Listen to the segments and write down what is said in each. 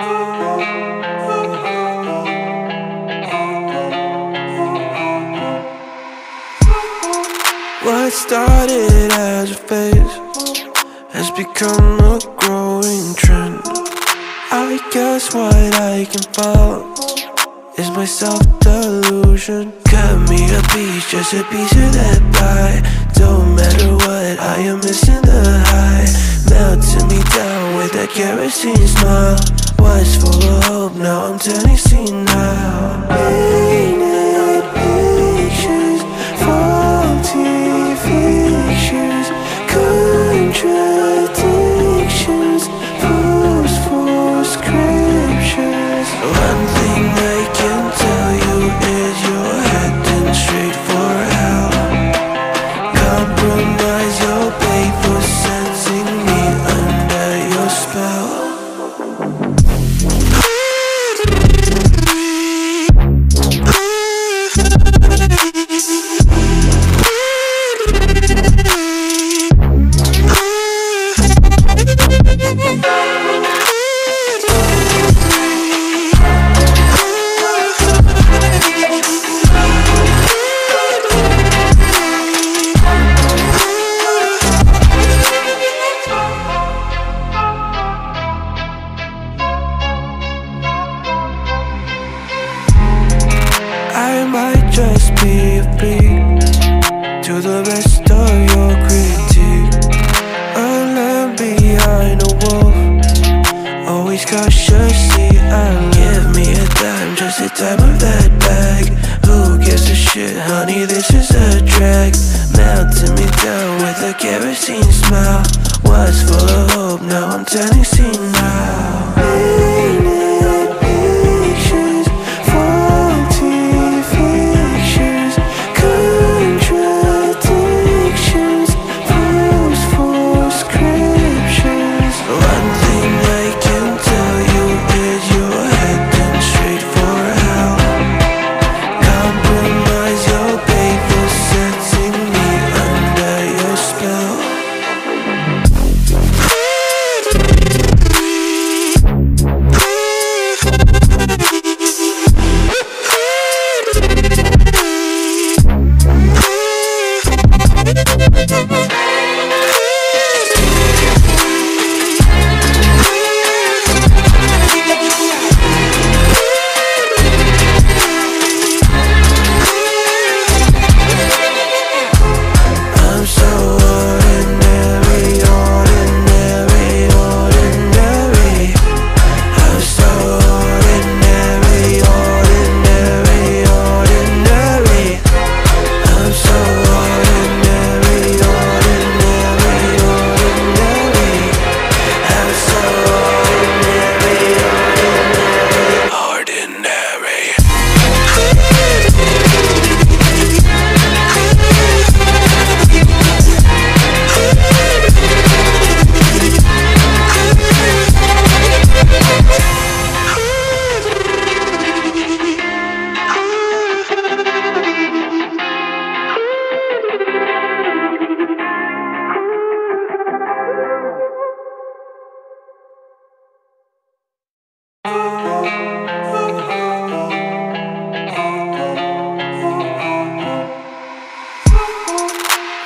What started as a phase has become a growing trend. I guess what I can fall is my self delusion. Cut me a piece, just a piece of that pie. Don't matter what, I am missing the high. Melting me down with that kerosene smile. Hope, now might just be a freak to the rest of your critique. A lamb behind a wolf, always cautiously alert. Give me a dime, just a time of that bag. Who gives a shit, honey? This is a drag. Melting me down with a kerosene smile. Was full of hope, now I'm turning senile.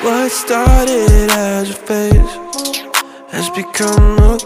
What started as a phase has become a